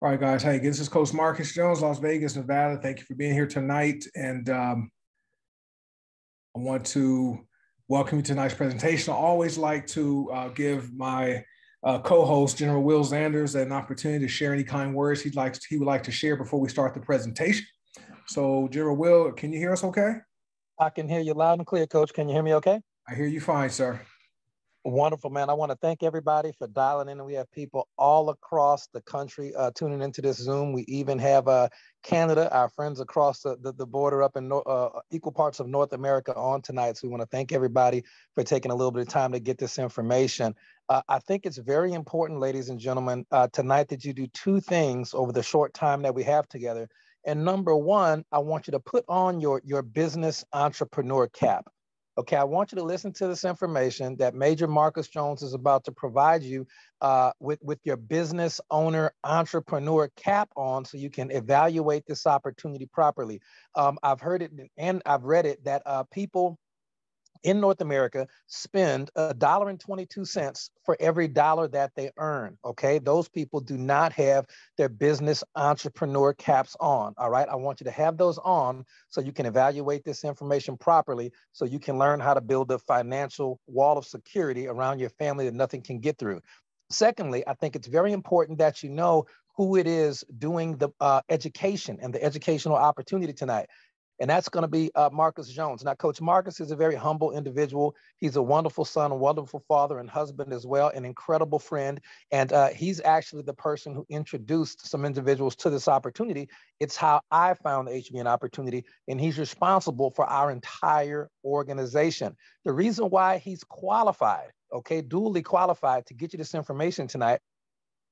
All right, guys. Hey, this is Coach Marcus Jones, Las Vegas, Nevada. Thank you for being here tonight. And um, I want to welcome you to tonight's presentation. I always like to uh, give my uh, co-host, General Will Zanders, an opportunity to share any kind words he'd like to, he would like to share before we start the presentation. So, General Will, can you hear us okay? I can hear you loud and clear, Coach. Can you hear me okay? I hear you fine, sir. Wonderful, man. I want to thank everybody for dialing in. We have people all across the country uh, tuning into this Zoom. We even have uh, Canada, our friends across the, the, the border up in uh, equal parts of North America on tonight. So we want to thank everybody for taking a little bit of time to get this information. Uh, I think it's very important, ladies and gentlemen, uh, tonight that you do two things over the short time that we have together. And number one, I want you to put on your, your business entrepreneur cap. Okay, I want you to listen to this information that Major Marcus Jones is about to provide you uh, with, with your business owner entrepreneur cap on so you can evaluate this opportunity properly. Um, I've heard it and I've read it that uh, people in North America spend a dollar and 22 cents for every dollar that they earn. Okay. Those people do not have their business entrepreneur caps on. All right. I want you to have those on so you can evaluate this information properly so you can learn how to build a financial wall of security around your family that nothing can get through. Secondly, I think it's very important that you know who it is doing the uh, education and the educational opportunity tonight and that's going to be uh, Marcus Jones. Now, Coach Marcus is a very humble individual. He's a wonderful son, a wonderful father and husband as well, an incredible friend. And uh, he's actually the person who introduced some individuals to this opportunity. It's how I found the HBN opportunity, and he's responsible for our entire organization. The reason why he's qualified, okay, duly qualified to get you this information tonight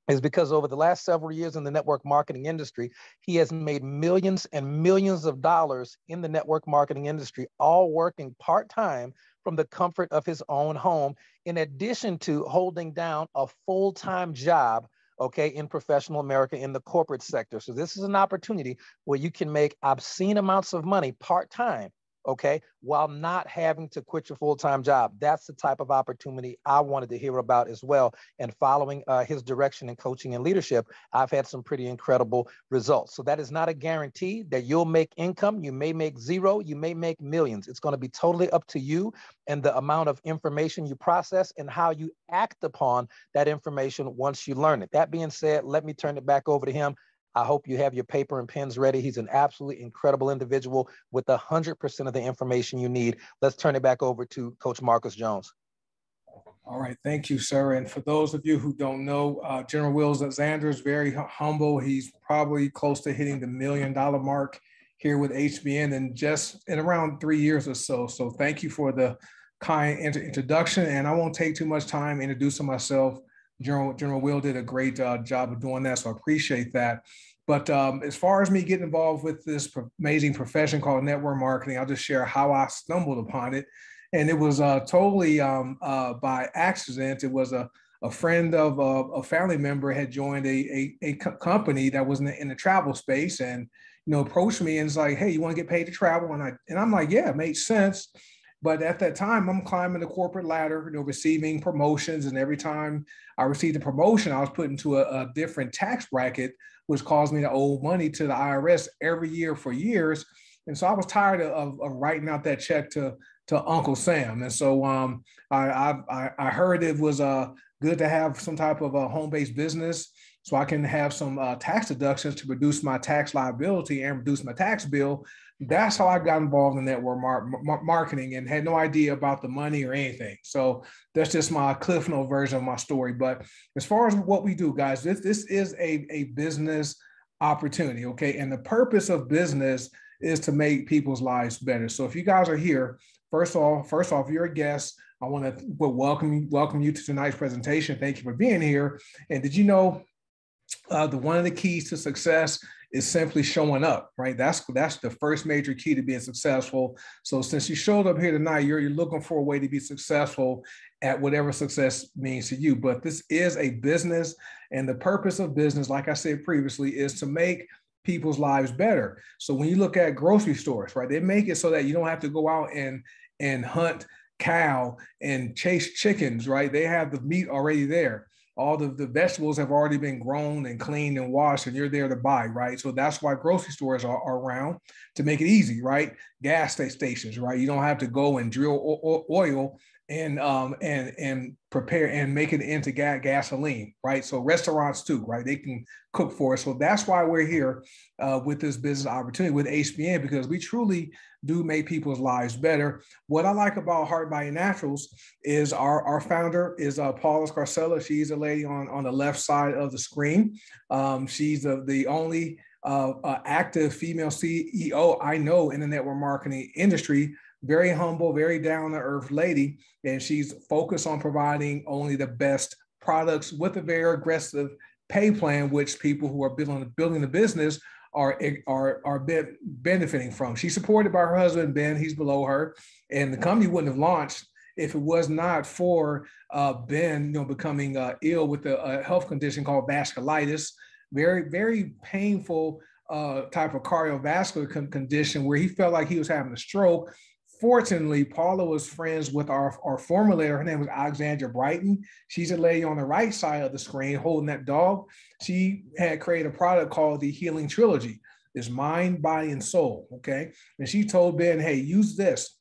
is because over the last several years in the network marketing industry, he has made millions and millions of dollars in the network marketing industry, all working part time from the comfort of his own home, in addition to holding down a full time job. Okay, in professional America in the corporate sector. So, this is an opportunity where you can make obscene amounts of money part time okay, while not having to quit your full-time job. That's the type of opportunity I wanted to hear about as well. And following uh, his direction and coaching and leadership, I've had some pretty incredible results. So that is not a guarantee that you'll make income. You may make zero, you may make millions. It's gonna be totally up to you and the amount of information you process and how you act upon that information once you learn it. That being said, let me turn it back over to him. I hope you have your paper and pens ready. He's an absolutely incredible individual with 100% of the information you need. Let's turn it back over to Coach Marcus Jones. All right, thank you, sir. And for those of you who don't know, uh, General Wills Xander is very humble. He's probably close to hitting the million dollar mark here with HBN in just in around three years or so. So thank you for the kind introduction. And I won't take too much time introducing myself. General General Will did a great uh, job of doing that, so I appreciate that. But um, as far as me getting involved with this amazing profession called network marketing, I'll just share how I stumbled upon it, and it was uh, totally um, uh, by accident. It was a a friend of uh, a family member had joined a, a, a company that was in the, in the travel space and you know approached me and was like hey you want to get paid to travel and I and I'm like yeah it makes sense but at that time, I'm climbing the corporate ladder, you know, receiving promotions. And every time I received a promotion, I was put into a, a different tax bracket, which caused me to owe money to the IRS every year for years. And so I was tired of, of writing out that check to, to Uncle Sam. And so um, I, I, I heard it was uh, good to have some type of a home-based business so I can have some uh, tax deductions to reduce my tax liability and reduce my tax bill that's how I got involved in network mar- mar- marketing and had no idea about the money or anything. So that's just my Cliff Note version of my story. But as far as what we do, guys, this this is a, a business opportunity. Okay. And the purpose of business is to make people's lives better. So if you guys are here, first off, first off, you're a guest. I want to welcome you, welcome you to tonight's presentation. Thank you for being here. And did you know uh, the one of the keys to success is simply showing up, right? That's that's the first major key to being successful. So since you showed up here tonight, you're, you're looking for a way to be successful at whatever success means to you. But this is a business, and the purpose of business, like I said previously, is to make people's lives better. So when you look at grocery stores, right, they make it so that you don't have to go out and and hunt cow and chase chickens, right? They have the meat already there all the, the vegetables have already been grown and cleaned and washed and you're there to buy, right? So that's why grocery stores are, are around to make it easy, right? Gas stations, right? You don't have to go and drill oil and um and and prepare and make it into ga- gasoline right so restaurants too right they can cook for us so that's why we're here uh, with this business opportunity with hbn because we truly do make people's lives better. What i like about heart by naturals is our our founder is uh, paula scarcella. She's a lady on on the left side of the screen. Um, she's the, the only uh, uh, active female ceo i know in the network marketing industry. Very humble, very down to earth lady, and she's focused on providing only the best products with a very aggressive pay plan, which people who are building building the business are are are benefiting from. She's supported by her husband Ben. He's below her, and the company wouldn't have launched if it was not for uh, Ben, you know, becoming uh, ill with a, a, health condition called vasculitis, very very painful uh, type of cardiovascular con- condition where he felt like he was having a stroke fortunately, Paula was friends with our, our formulator. Her name was Alexandra Brighton. She's a lady on the right side of the screen holding that dog. She had created a product called the Healing Trilogy. It's mind, body, and soul. Okay. And she told Ben, hey, use this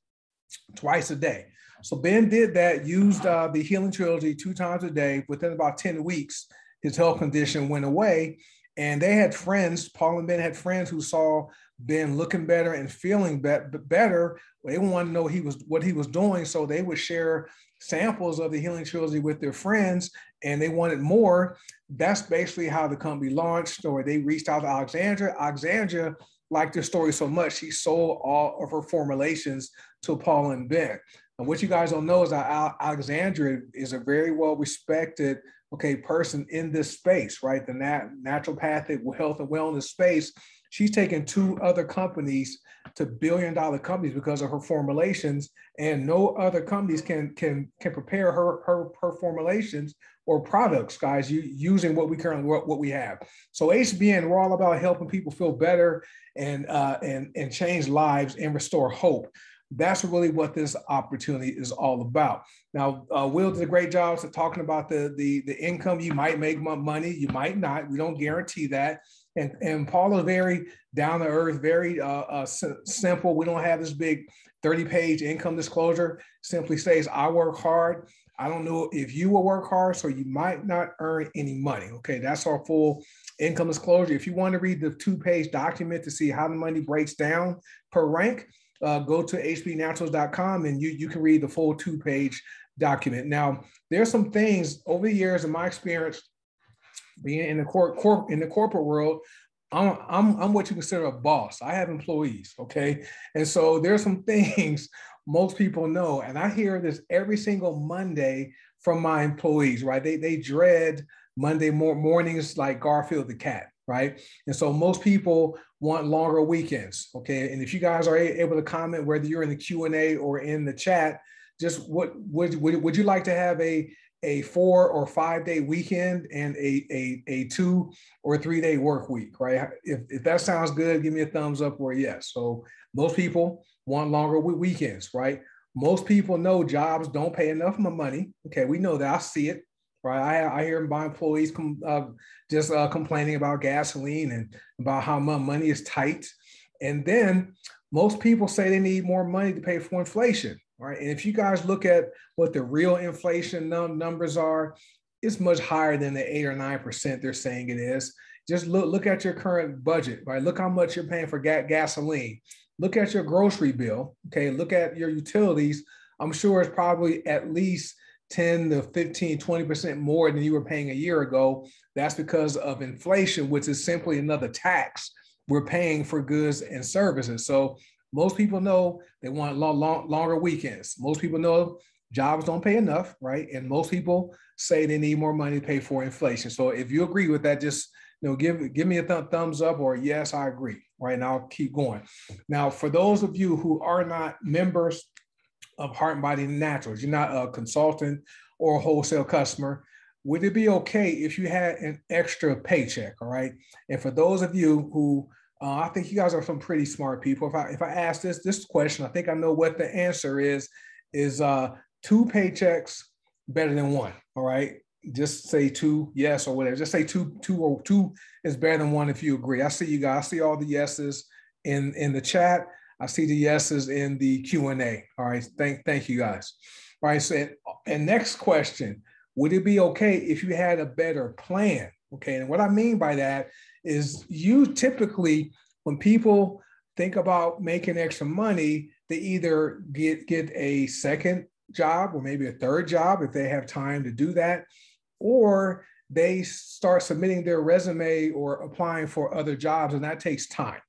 twice a day. So Ben did that, used uh, the Healing Trilogy two times a day. Within about 10 weeks, his health condition went away. And they had friends, Paul and Ben had friends who saw Ben looking better and feeling be- better. They wanted to know he was what he was doing, so they would share samples of the healing trilogy with their friends, and they wanted more. That's basically how the company launched, or they reached out to Alexandra. Alexandra liked their story so much, she sold all of her formulations to Paul and Ben. And what you guys don't know is that Alexandra is a very well respected okay person in this space, right? The nat- naturopathic health and wellness space She's taken two other companies to billion dollar companies because of her formulations, and no other companies can can can prepare her her, her formulations or products, guys, you, using what we currently what, what we have. So HBN, we're all about helping people feel better and uh, and and change lives and restore hope. That's really what this opportunity is all about. Now, uh, Will did a great job of talking about the, the the income. You might make money, you might not. We don't guarantee that. And, and Paul is very down to earth, very uh, uh, simple. We don't have this big 30 page income disclosure. Simply says, I work hard. I don't know if you will work hard, so you might not earn any money. Okay, that's our full income disclosure. If you want to read the two page document to see how the money breaks down per rank, uh, go to hbnaturals.com and you, you can read the full two page document. Now, there's some things over the years in my experience being in the corp, corp in the corporate world, I'm, I'm, I'm what you consider a boss. I have employees, okay? And so there's some things most people know, and I hear this every single Monday from my employees, right? They, they dread Monday mornings like Garfield the cat, right? And so most people want longer weekends, okay? And if you guys are able to comment, whether you're in the Q&A or in the chat, just what would, would, would you like to have a a four or five day weekend and a, a, a two or three day work week, right? If, if that sounds good, give me a thumbs up or yes. So most people want longer weekends, right? Most people know jobs don't pay enough money. Okay, we know that. I see it, right? I, I hear my employees com, uh, just uh, complaining about gasoline and about how much money is tight. And then most people say they need more money to pay for inflation. Right. And if you guys look at what the real inflation num- numbers are, it's much higher than the eight or nine percent they're saying it is. Just look look at your current budget, right? Look how much you're paying for ga- gasoline. Look at your grocery bill. Okay, look at your utilities. I'm sure it's probably at least 10 to 15, 20% more than you were paying a year ago. That's because of inflation, which is simply another tax we're paying for goods and services. So most people know they want long, long, longer weekends. Most people know jobs don't pay enough, right? And most people say they need more money to pay for inflation. So if you agree with that, just you know, give give me a th- thumbs up or yes, I agree. Right, and I'll keep going. Now, for those of you who are not members of Heart and Body Naturals, you're not a consultant or a wholesale customer. Would it be okay if you had an extra paycheck? All right. And for those of you who uh, I think you guys are some pretty smart people. If I if I ask this this question, I think I know what the answer is. Is uh, two paychecks better than one? All right. just say two yes or whatever. Just say two, two or two is better than one if you agree. I see you guys. I see all the yeses in in the chat. I see the yeses in the Q and A. All right, thank thank you guys. All right, so and next question: Would it be okay if you had a better plan? Okay, and what I mean by that is you typically when people think about making extra money, they either get get a second job or maybe a third job if they have time to do that, or they start submitting their resume or applying for other jobs, and that takes time.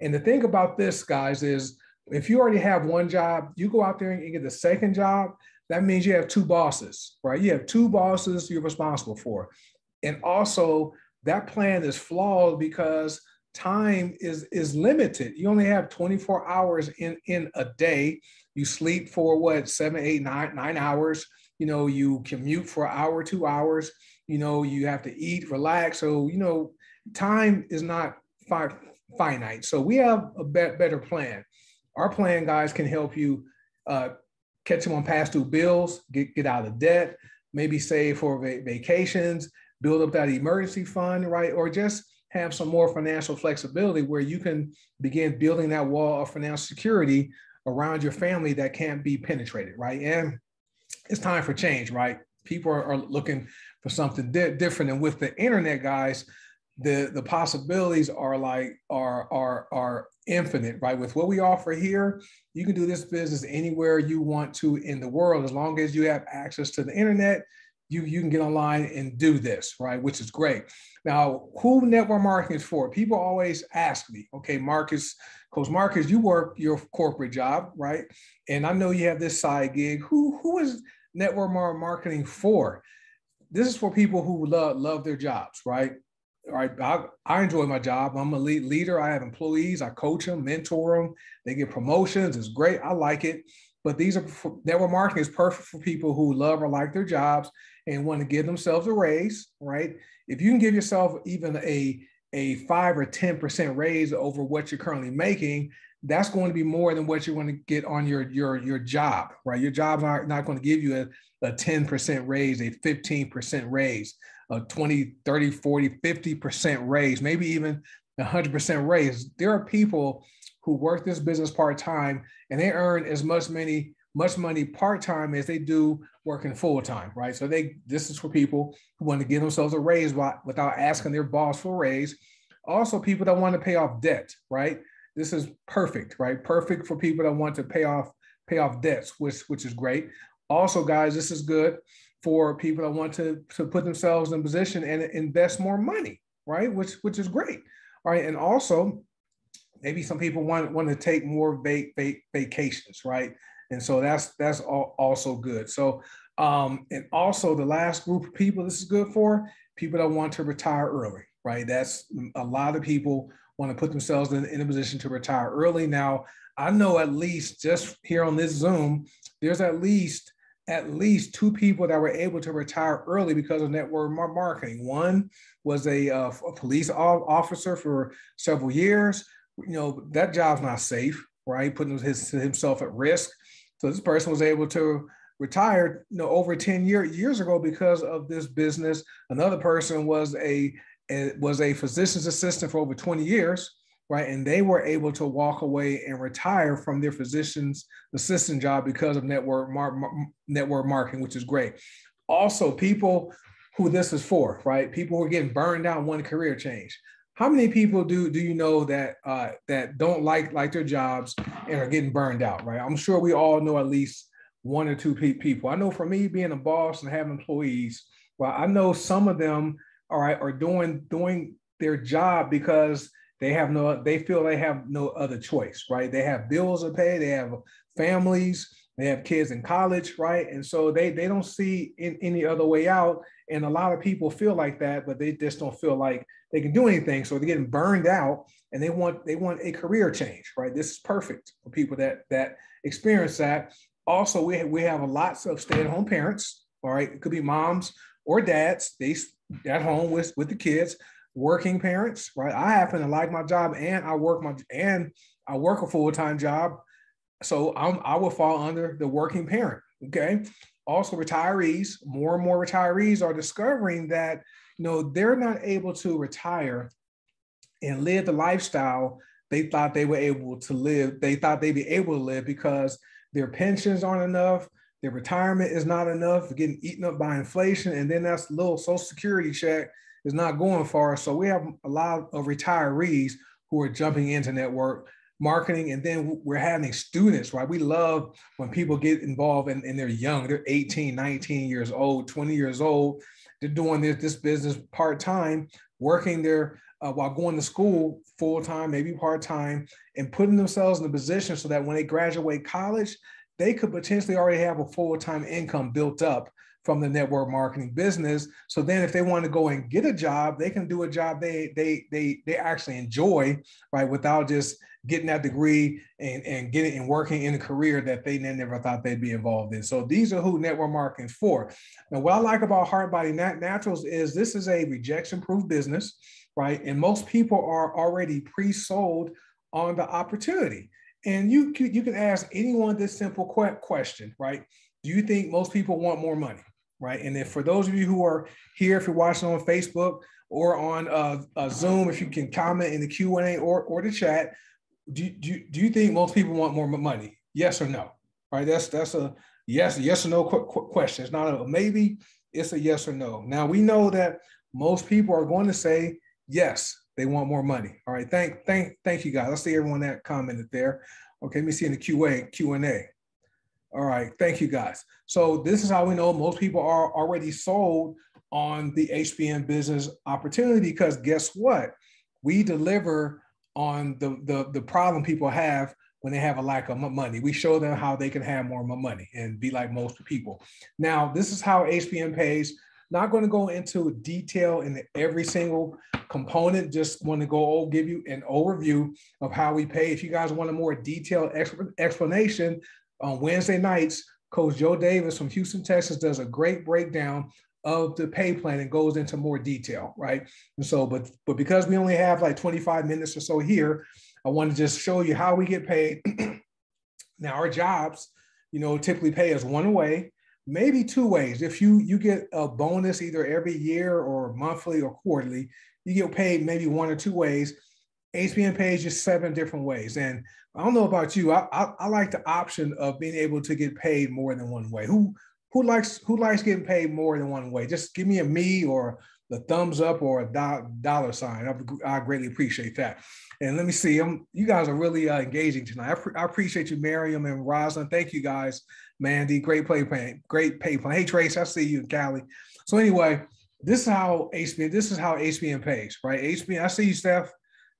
And the thing about this, guys, is if you already have one job, you go out there and get the second job, that means you have two bosses, right? You have two bosses you're responsible for. And also, that plan is flawed because time is is limited. You only have 24 hours in in a day. You sleep for what seven, eight, nine, nine hours. You know, you commute for an hour, two hours. You know, you have to eat, relax. So you know, time is not fi- finite. So we have a be- better plan. Our plan, guys, can help you uh, catch them on past due bills, get get out of debt, maybe save for va- vacations, build up that emergency fund, right, or just have some more financial flexibility where you can begin building that wall of financial security around your family that can't be penetrated, right? And it's time for change, right? People are, are looking for something di- different. And with the internet, guys, the the possibilities are like are are are infinite, right? With what we offer here, you can do this business anywhere you want to in the world as long as you have access to the internet you, you can get online and do this, right? Which is great. Now, who network marketing is for? People always ask me, okay, Marcus, Coach Marcus, you work your corporate job, right? And I know you have this side gig. Who who is network marketing for? This is for people who love love their jobs, right? All right, I, I enjoy my job. I'm a lead leader. I have employees. I coach them, mentor them. They get promotions. It's great. I like it. But these are network marketing is perfect for people who love or like their jobs and want to give themselves a raise, right? If you can give yourself even a a five or 10% raise over what you're currently making, that's going to be more than what you're going to get on your your your job, right? Your job's not, not going to give you a, a 10% raise, a 15% raise, a 20, 30, 40, 50% raise, maybe even a 100% raise. There are people who work this business part-time and they earn as much money much money part-time as they do working full-time, right? So they this is for people who want to give themselves a raise without asking their boss for a raise. Also, people that want to pay off debt, right? This is perfect, right? Perfect for people that want to pay off pay off debts, which which is great. Also, guys, this is good for people that want to, to put themselves in position and invest more money, right? Which which is great. All right. And also, maybe some people want, want to take more va- va- vacations, right? And so that's that's all, also good. So um, and also the last group of people this is good for people that want to retire early, right? That's a lot of people want to put themselves in, in a position to retire early. Now I know at least just here on this Zoom, there's at least at least two people that were able to retire early because of network marketing. One was a, uh, a police officer for several years. You know that job's not safe, right? Putting his, himself at risk. So this person was able to retire, you know, over 10 year, years ago because of this business. Another person was a, a was a physician's assistant for over 20 years, right? And they were able to walk away and retire from their physician's assistant job because of network mar- network marketing, which is great. Also, people who this is for, right? People who are getting burned out, one career change. How many people do do you know that uh, that don't like like their jobs and are getting burned out? Right. I'm sure we all know at least one or two pe- people. I know for me being a boss and having employees, well, I know some of them all right are doing doing their job because they have no they feel they have no other choice right they have bills to pay they have families they have kids in college right and so they they don't see in, any other way out and a lot of people feel like that but they just don't feel like they can do anything. So they're getting burned out and they want they want a career change, right? This is perfect for people that that experience that. Also, we have, we have a lots of stay-at-home parents. All right, it could be moms or dads. They at home with with the kids, working parents, right? I happen to like my job and I work my and I work a full-time job. So I'm I will fall under the working parent. Okay. also retirees. More and more retirees are discovering that you know they're not able to retire and live the lifestyle they thought they were able to live. They thought they'd be able to live because their pensions aren't enough, their retirement is not enough, getting eaten up by inflation, and then that's little social security check is not going far. So we have a lot of retirees who are jumping into network marketing and then we're having students right? We love when people get involved and, and they're young. They're 18 19 years old 20 years old. They're doing this, this business part-time working there uh, while going to school full-time maybe part-time and putting themselves in a position so that when they graduate college they could potentially already have a full-time income built up from the network marketing business. So then if they want to go and get a job, they can do a job they they they they actually enjoy, right? Without just getting that degree and, and getting and working in a career that they never thought they'd be involved in. So these are who network marketing for. Now, what I like about Heart Body Nat- Naturals is this is a rejection-proof business, right? And most people are already pre-sold on the opportunity. And you, you can ask anyone this simple question, right? Do you think most people want more money? Right? And then for those of you who are here, if you're watching on Facebook or on uh, uh, Zoom, if you can comment in the Q and A or or the chat, do, do do you think most people want more money? Yes or no? Right? That's that's a yes yes or no qu- qu- question. It's not a maybe. It's a yes or no. Now we know that most people are going to say yes. They want more money. All right. Thank thank thank you guys. Let's see everyone that commented there. Okay. Let me see in the QA Q and A. All right, thank you guys. So this is how we know most people are already sold on the HBN business opportunity because guess what? We deliver on the, the, the problem people have when they have a lack of money. We show them how they can have more money and be like most people. Now, this is how HBN pays. Not going to go into detail in every single component. Just want to go give you an overview of how we pay. If you guys want a more detailed explanation, on Wednesday nights, Coach Joe Davis from Houston, Texas does a great breakdown of the pay plan and goes into more detail, right? And so, but but because we only have like 25 minutes or so here, I want to just show you how we get paid. now, our jobs, you know, typically pay us one way, maybe two ways. If you you get a bonus either every year or monthly or quarterly, you get paid maybe one or two ways. HBN pays you seven different ways. And I don't know about you. I, I, I like the option of being able to get paid more than one way. Who who likes who likes getting paid more than one way? Just give me a me or the thumbs up or a do- dollar sign. I, I greatly appreciate that. And let me see. I'm, you guys are really uh, engaging tonight. I, pre- I, appreciate you, Miriam and Rosalind. Thank you guys, Mandy. Great play plan. Great pay plan. Hey Trace, I see you in Cali. So anyway, this is how HBN. This is how HBN pays, right? HBN. I see you, Steph.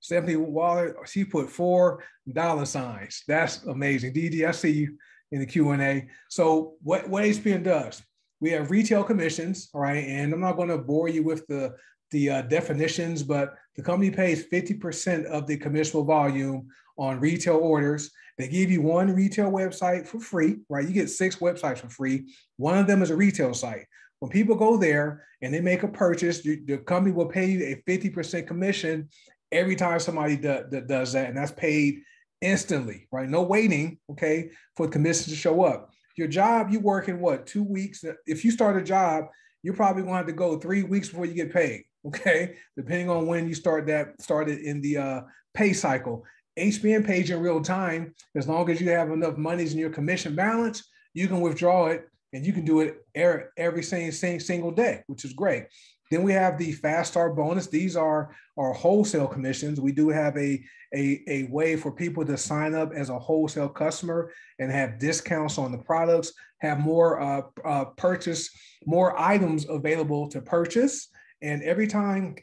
Stephanie Waller, she put four dollar signs. That's amazing. DD, I see you in the Q&A. So what, what HBN does, we have retail commissions, right? And I'm not going to bore you with the, the uh, definitions, but the company pays 50% of the commissionable volume on retail orders. They give you one retail website for free, right? You get six websites for free. One of them is a retail site. When people go there and they make a purchase, the company will pay you a 50% commission every time somebody do, does that, and that's paid instantly, right? No waiting, okay, for the commission to show up. Your job, you work in what, two weeks? If you start a job, you're probably going to have to go three weeks before you get paid, okay? Depending on when you start that, started in the uh, pay cycle. HBN pays in real time. As long as you have enough monies in your commission balance, you can withdraw it and you can do it every, every single day, which is great. Then we have the fast start bonus. These are our wholesale commissions. We do have a, a, a way for people to sign up as a wholesale customer and have discounts on the products, have more uh, uh, purchase, more items available to purchase. And every time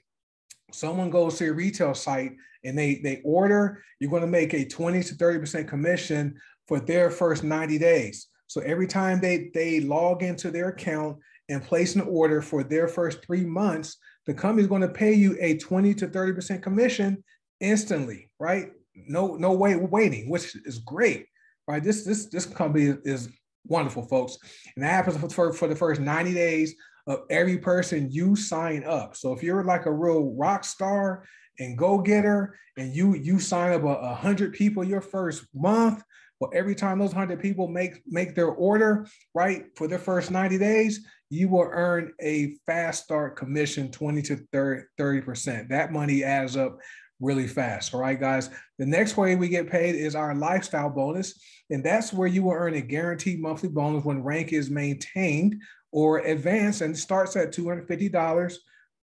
someone goes to your retail site and they, they order, you're going to make a 20 to 30% commission for their first 90 days. So every time they, they log into their account and place an order for their first three months, the company is going to pay you a 20 to 30% commission instantly, right? No, no way waiting, which is great, right? This this this company is wonderful, folks. And that happens for, for the first 90 days of every person you sign up. So if you're like a real rock star and go getter and you you sign up a, a hundred people your first month, Well, every time those 100 people make, make their order, right, for their first 90 days, you will earn a fast start commission 20 to 30, 30%. That money adds up really fast. All right, guys. The next way we get paid is our lifestyle bonus. And that's where you will earn a guaranteed monthly bonus when rank is maintained or advanced and starts at $250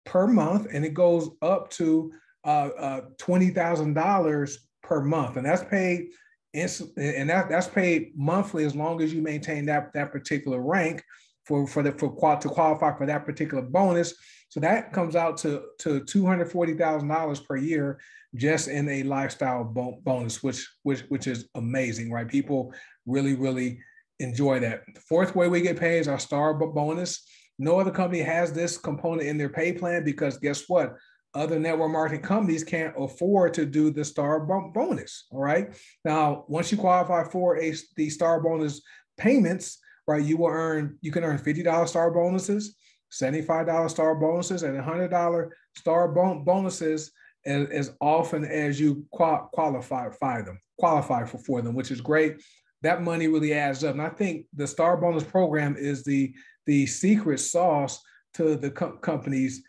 per month. And it goes up to uh, uh, $20,000 per month. And that's paid and that, that's paid monthly as long as you maintain that, that particular rank for, for the for qual, to qualify for that particular bonus. So that comes out to, to $240,000 per year just in a lifestyle bo- bonus, which, which, which is amazing, right? People really, really enjoy that. The fourth way we get paid is our star bonus. No other company has this component in their pay plan because guess what? Other network marketing companies can't afford to do the star bonus. All right. Now, once you qualify for a the star bonus payments, right, you will earn you can earn fifty dollars star bonuses, seventy five dollars star bonuses, and hundred dollar star bon- bonuses as, as often as you qual- qualify them qualify for, for them, which is great. That money really adds up, and I think the star bonus program is the the secret sauce to the co- companies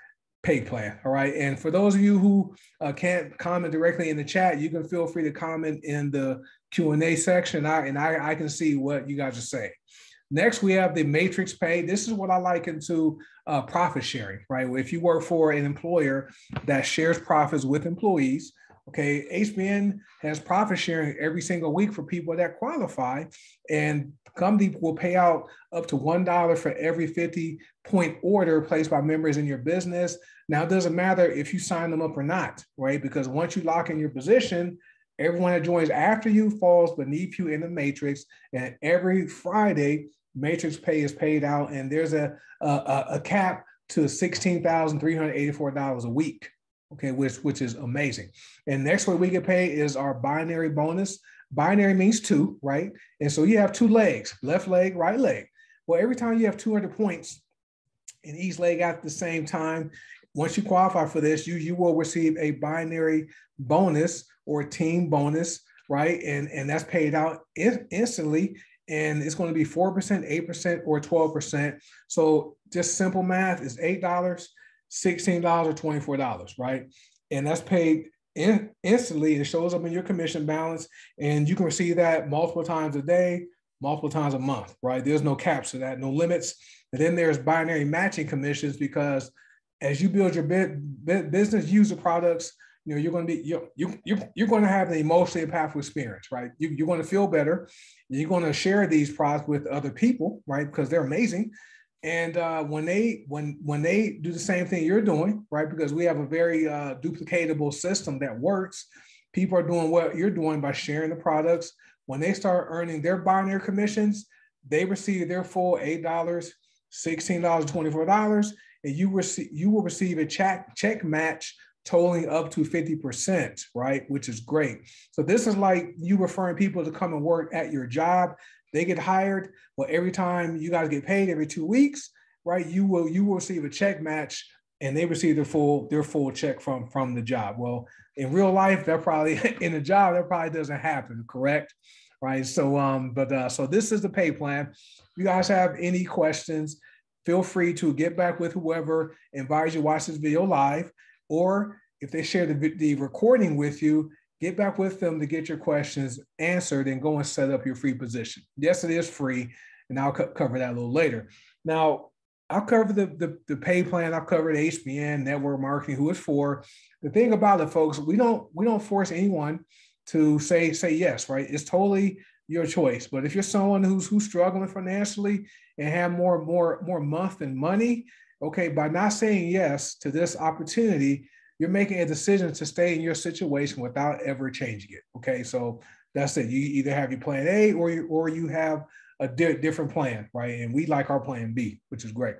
pay plan. All right. And for those of you who uh, can't comment directly in the chat, you can feel free to comment in the Q&A section I, and I, I can see what you guys are saying. Next, we have the matrix pay. This is what I liken to uh, profit sharing, right? If you work for an employer that shares profits with employees, okay, HBN has profit sharing every single week for people that qualify. And company will pay out up to $1 for every 50 point order placed by members in your business. Now, it doesn't matter if you sign them up or not, right? Because once you lock in your position, everyone that joins after you falls beneath you in the matrix. And every Friday, matrix pay is paid out, and there's a, a, a cap to $16,384 a week. Okay, which which is amazing. And next way we get paid is our binary bonus. Binary means two, right? And so you have two legs, left leg, right leg. Well, every time you have 200 points in each leg at the same time, once you qualify for this, you, you will receive a binary bonus or team bonus, right? And, and that's paid out in, instantly. And it's going to be 4%, 8%, or 12%. So just simple math is $8, $16, or $24, right? And that's paid in, instantly. It shows up in your commission balance, and you can receive that multiple times a day, multiple times a month, right? There's no caps to that, no limits. And then there's binary matching commissions because as you build your business user products, you know, you're going to be, you you you you're going to have an emotionally impactful experience, right? You, you're going to feel better. You're going to share these products with other people, right? Because they're amazing. And uh, when they when when they do the same thing you're doing, right? Because we have a very uh, duplicatable system that works. People are doing what you're doing by sharing the products. When they start earning their binary commissions, they receive their full eight dollars, sixteen dollars, twenty four dollars, and you receive you will receive a check check match totaling up to 50%, right? Which is great. So this is like you referring people to come and work at your job. They get hired. Well, every time you guys get paid every two weeks, right? You will you will receive a check match and they receive their full their full check from from the job. Well, in real life, that probably in a job that probably doesn't happen, correct? Right. So um, but uh, so this is the pay plan. If you guys have any questions, feel free to get back with whoever invites you to watch this video live, or if they share the, the recording with you, get back with them to get your questions answered and go and set up your free position. Yes, it is free, and I'll co- cover that a little later. Now, I'll cover the, the, the pay plan. I'll cover the HBN network marketing, who it's for. The thing about it, folks, we don't we don't force anyone to say say yes, right? It's totally your choice. But if you're someone who's who's struggling financially and have more more more month than money, okay, by not saying yes to this opportunity, you're making a decision to stay in your situation without ever changing it. Okay, so that's it. You either have your plan A or you, or you have a di- different plan, right? And we like our plan B, which is great.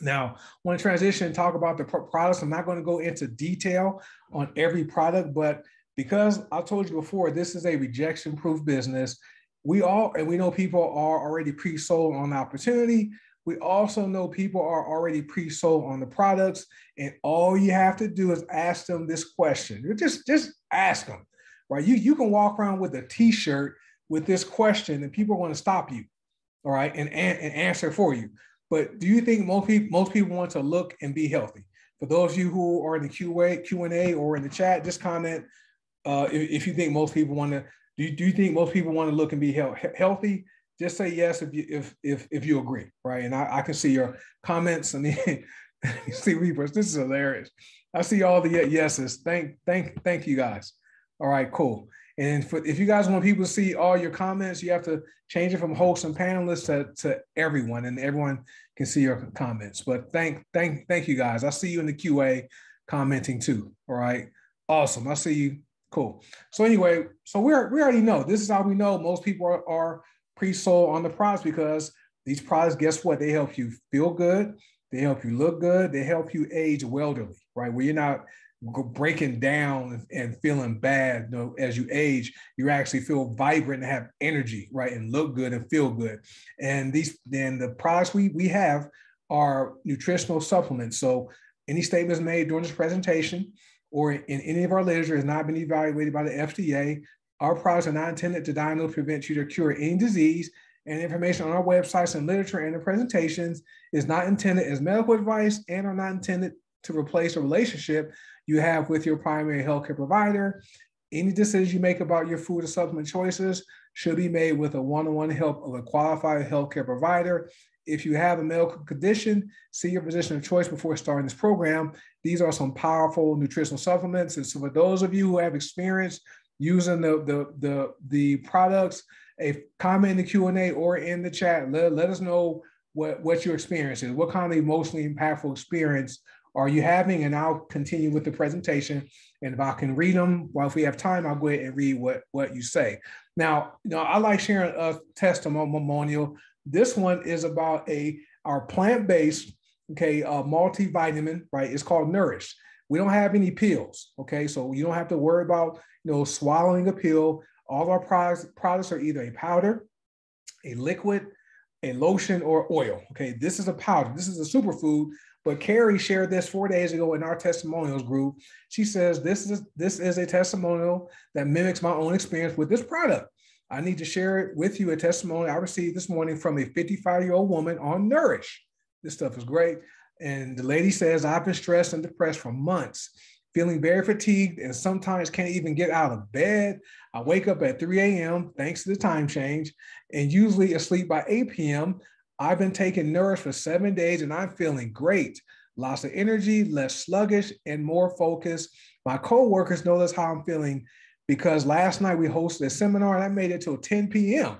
Now, I want to transition and talk about the products. I'm not going to go into detail on every product, but because I told you before, this is a rejection proof business. We all, and we know people are already pre sold on the opportunity. We also know people are already pre-sold on the products, and all you have to do is ask them this question. Just just ask them, right? You you can walk around with a T-shirt with this question and people are going to stop you, all right, and, and, and answer for you. But do you think most people most people want to look and be healthy? For those of you who are in the QA Q and A or in the chat, just comment uh, if, if, you think most people want to. Do you, do you think most people want to look and be he- healthy? Just say yes if you if if if you agree, right? And I, I can see your comments and see Reapers. This is hilarious. I see all the yeses. Thank thank thank you guys. All right, cool. And for, if you guys want people to see all your comments, you have to change it from host and panelists to, to everyone, and everyone can see your comments. But thank, thank, thank you guys. I see you in the QA commenting too. All right, awesome. I see you. Cool. So anyway, so we we already know this is how we know most people are, are pre-sold on the products because these products, guess what? They help you feel good. They help you look good. They help you age welderly, right? Where you're not breaking down and feeling bad you know, as you age you actually feel vibrant and have energy right and look good and feel good and these then the products we we have are nutritional supplements so any statements made during this presentation or in any of our literature has not been evaluated by the fda our products are not intended to diagnose prevent treat or cure any disease and information on our websites and literature and the presentations is not intended as medical advice and are not intended to replace a relationship you have with your primary healthcare provider. Any decisions you make about your food or supplement choices should be made with a one-on-one help of a qualified healthcare provider. If you have a medical condition, see your physician of choice before starting this program. These are some powerful nutritional supplements. And so for those of you who have experience using the, the, the, the products, a comment in the Q&A or in the chat, let, let us know what, what your experience is. What kind of emotionally impactful experience are you having? And I'll continue with the presentation. And if I can read them, well, if we have time, I'll go ahead and read what, what you say. Now, you know, I like sharing a testimonial. This one is about a our plant-based, okay, uh, multivitamin, right? It's called Nourish. We don't have any pills, okay? So you don't have to worry about, you know, swallowing a pill. All our products, products are either a powder, a liquid, a lotion, or oil, okay? This is a powder. This is a superfood but Carrie shared this four days ago in our testimonials group. She says this is this is a testimonial that mimics my own experience with this product. I need to share it with you a testimony I received this morning from a 55 year old woman on Nourish. This stuff is great. And the lady says, I've been stressed and depressed for months, feeling very fatigued, and sometimes can't even get out of bed. I wake up at 3 a.m. thanks to the time change, and usually asleep by 8 p.m. I've been taking Nourish for seven days and I'm feeling great. Lots of energy, less sluggish, and more focused. My coworkers know that's how I'm feeling because last night we hosted a seminar and I made it till 10 p.m.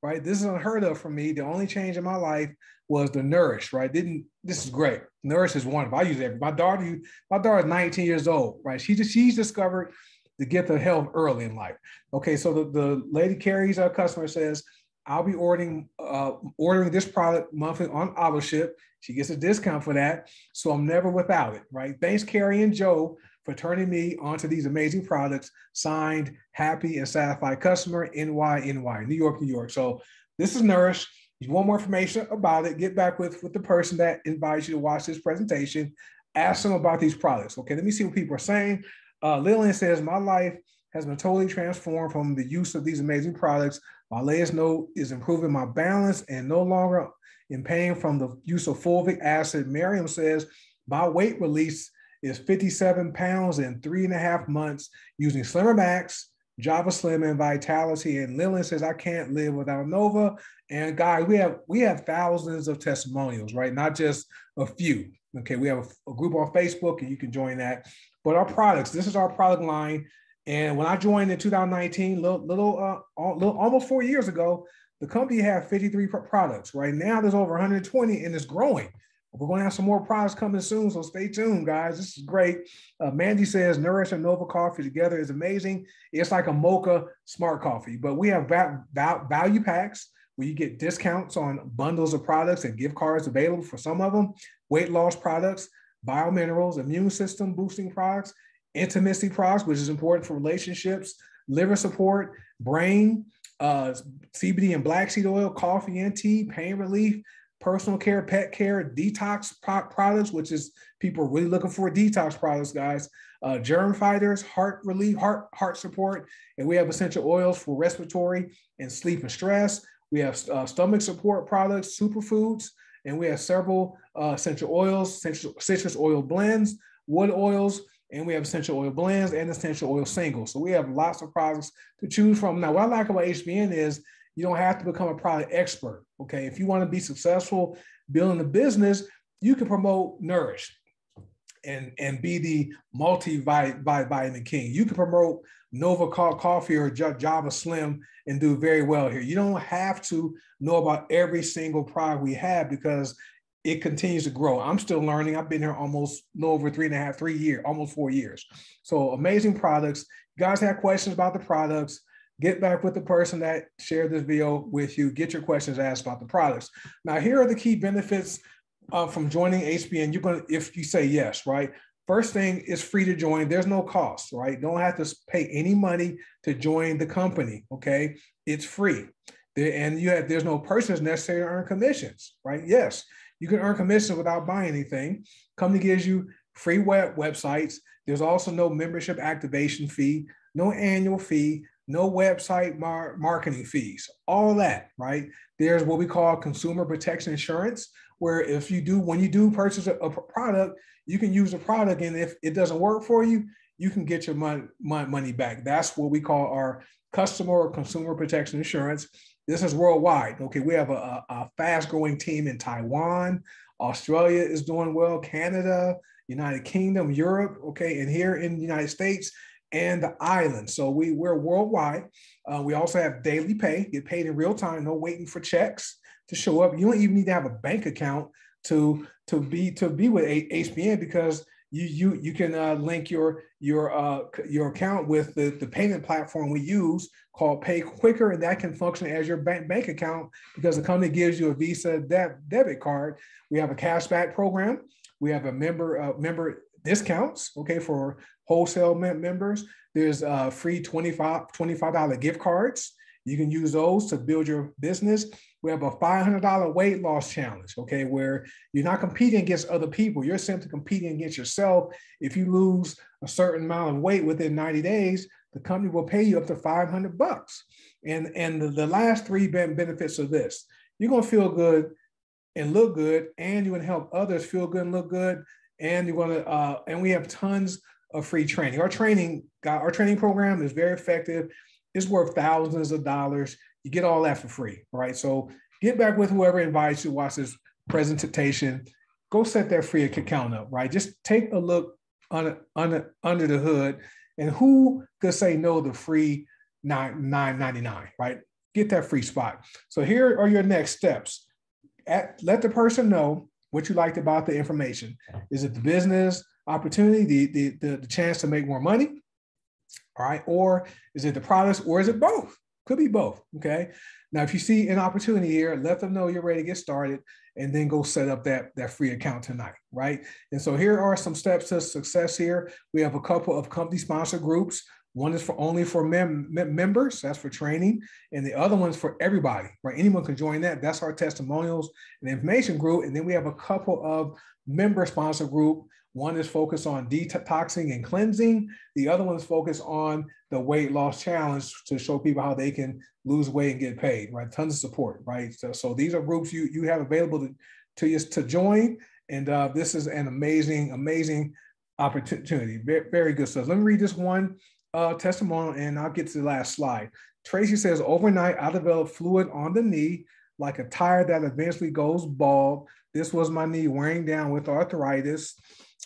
Right, this is unheard of for me. The only change in my life was the Nourish. Right, didn't this is great. Nourish is wonderful. I use it. My daughter, my daughter is 19 years old. Right, she just she's discovered the gift of health early in life. Okay, so the, the lady Carrie's our customer says, I'll be ordering uh, ordering this product monthly on AutoShip. She gets a discount for that, so I'm never without it. Right? Thanks, Carrie and Joe, for turning me onto these amazing products. Signed, happy and satisfied customer, NY, New York, New York. So this is Nourish. You want more information about it, get back with, with the person that invites you to watch this presentation. Ask them about these products. Okay, let me see what people are saying. Uh, Lillian says, My life has been totally transformed from the use of these amazing products. My latest note is improving my balance and no longer in pain from the use of fulvic acid. Miriam says, my weight release is 57 pounds in three and a half months using Slimmer Max, Java Slim, and Vitality. And Lillian says, I can't live without Nova. And guys, we have we have thousands of testimonials, right? Not just a few. Okay, we have a, a group on Facebook, and you can join that. But our products, this is our product line. And when I joined in 2019, little, little, uh, little, almost four years ago, the company had 53 products. Right now, there's over 120 and it's growing. We're going to have some more products coming soon, so stay tuned, guys. This is great. Uh, Mandy says Nourish and Nova coffee together is amazing. It's like a mocha smart coffee, but we have va- va- value packs where you get discounts on bundles of products and gift cards available for some of them, weight loss products, biominerals, immune system boosting products, intimacy products, which is important for relationships, liver support, brain, uh, CBD and black seed oil, coffee and tea, pain relief, personal care, pet care, detox products, which is people are really looking for detox products, guys. Uh, germ fighters, heart relief, heart heart support, and we have essential oils for respiratory and sleep and stress. We have uh, stomach support products, superfoods, and we have several uh, essential oils, citrus oil blends, wood oils, and we have essential oil blends and essential oil singles. So we have lots of products to choose from. Now, what I like about HBN is you don't have to become a product expert. Okay. If you want to be successful building a business, you can promote Nourish and, and be the multi-vitamin king. You can promote Nova Coffee or Java Slim and do very well here. You don't have to know about every single product we have because it continues to grow. I'm still learning. I've been here almost no over three and a half, three years, almost four years. So amazing products. You guys have questions about the products, get back with the person that shared this video with you. Get your questions asked about the products. Now, here are the key benefits uh, from joining HBN. You're going to, if you say yes, right? First thing is free to join. There's no cost, right? Don't have to pay any money to join the company. Okay, it's free, and you have there's no purchase necessary to earn commissions, right? Yes, you can earn commissions without buying anything. Company gives you free web websites. There's also no membership activation fee, no annual fee, no website mar- marketing fees, all that, right? There's what we call consumer protection insurance, where if you do, when you do purchase a, a product, you can use the product, and if it doesn't work for you, you can get your money, money back. That's what we call our customer or consumer protection insurance. This is worldwide. Okay, we have a, a fast growing team in Taiwan. Australia is doing well, Canada, United Kingdom, Europe, okay, and here in the United States and the island. So we, we're worldwide. Uh, we also have daily pay, get paid in real time, no waiting for checks to show up. You don't even need to have a bank account to, to be to be with HBN because you you you can uh, link your your uh, your account with the, the payment platform we use called PayQuicker, and that can function as your bank bank account because the company gives you a Visa deb- debit card. We have a cashback program. We have a member uh, member discounts. Okay, for wholesale mem- members, there's uh, free 25 $25 gift cards. You can use those to build your business we have a $500 weight loss challenge, okay, where you're not competing against other people. You're simply competing against yourself. If you lose a certain amount of weight within 90 days, the company will pay you up to 500 bucks. And, and the, the last three benefits of this, you're going to feel good and look good, and you're going to help others feel good and look good. And going to, uh, and we have tons of free training. Our training, our training program is very effective. It's worth thousands of dollars. You get all that for free, right? So get back with whoever invites you to watch this presentation. Go set that free account up, right? Just take a look under, under, under the hood and who could say no to free nine nine ninety nine, right? Get that free spot. So here are your next steps. At, let the person know what you liked about the information. Is it the business opportunity, the, the, the, the chance to make more money? All right. Or is it the products or is it both? Could be both. Okay. Now, if you see an opportunity here, let them know you're ready to get started and then go set up that, that free account tonight. Right. And so here are some steps to success here. We have a couple of company sponsor groups. One is for only for mem- members, that's for training, and the other one's for everybody, right? Anyone can join that. That's our testimonials and information group. And then we have a couple of member sponsor group one is focused on detoxing and cleansing. The other one is focused on the weight loss challenge to show people how they can lose weight and get paid, right? Tons of support, right? So, so these are groups you, you have available to, to to join. And uh, this is an amazing, amazing opportunity. Very, very good stuff. Let me read this one uh, testimonial and I'll get to the last slide. Tracy says, overnight, I developed fluid on the knee, like a tire that eventually goes bald. This was my knee wearing down with arthritis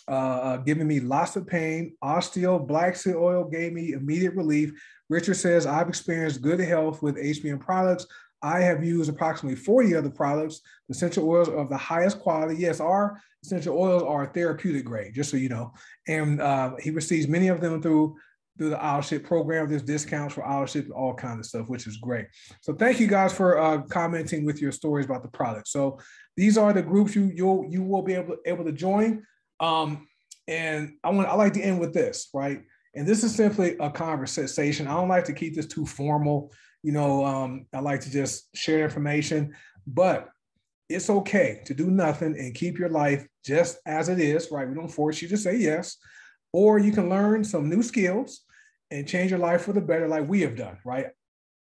uh, uh, giving me lots of pain. Osteo black seed oil gave me immediate relief. Richard says, I've experienced good health with HBN products. I have used approximately 40 other products. Essential oils of the highest quality. Yes, our essential oils are therapeutic grade, just so you know. And uh, he receives many of them through through the Owlship program. There's discounts for Owlship, all kinds of stuff, which is great. So thank you guys for uh, commenting with your stories about the product. So these are the groups you you'll you will be able able to join. Um, and I want I like to end with this, right? And this is simply a conversation. I don't like to keep this too formal. You know, um, I like to just share information. But it's okay to do nothing and keep your life just as it is, right? We don't force you to say yes, or you can learn some new skills and change your life for the better, like we have done, right?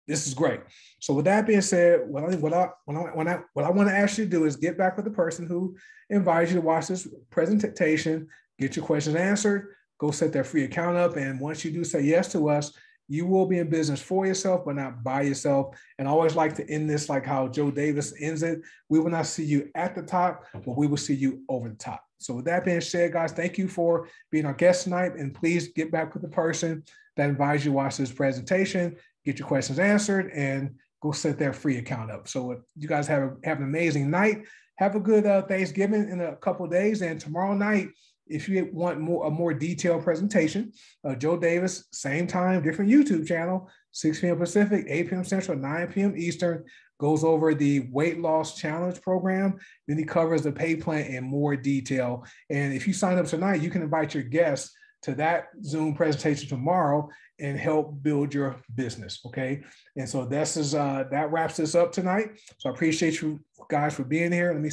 This is great. So with that being said, what I what I what I, I, what I want to ask you to do is get back with the person who invited you to watch this presentation, get your questions answered, go set that free account up, and once you do say yes to us, you will be in business for yourself, but not by yourself. And I always like to end this like how Joe Davis ends it. We will not see you at the top, but we will see you over the top. So with that being said, guys, thank you for being our guest tonight. And please get back with the person that invites you to watch this presentation get your questions answered, and go set that free account up. So you guys have, a, have an amazing night. Have a good uh, Thanksgiving in a couple days. And tomorrow night, if you want more a more detailed presentation, uh, Joe Davis, same time, different YouTube channel, 6 p.m. Pacific, 8 p.m. Central, 9 p.m. Eastern, goes over the weight loss challenge program. Then he covers the pay plan in more detail. And if you sign up tonight, you can invite your guests to that Zoom presentation tomorrow and help build your business. Okay. And so this is uh that wraps this up tonight. So I appreciate you guys for being here. Let me